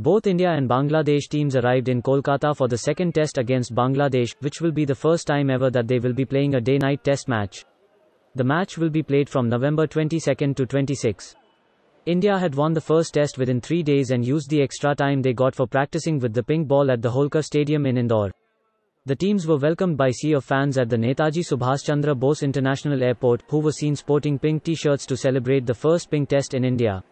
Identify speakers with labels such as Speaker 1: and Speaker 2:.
Speaker 1: Both India and Bangladesh teams arrived in Kolkata for the second test against Bangladesh, which will be the first time ever that they will be playing a day-night test match. The match will be played from November 22 to 26. India had won the first test within three days and used the extra time they got for practicing with the pink ball at the Holkar Stadium in Indore. The teams were welcomed by sea of fans at the Netaji Subhas Chandra Bose International Airport, who were seen sporting pink t-shirts to celebrate the first pink test in India.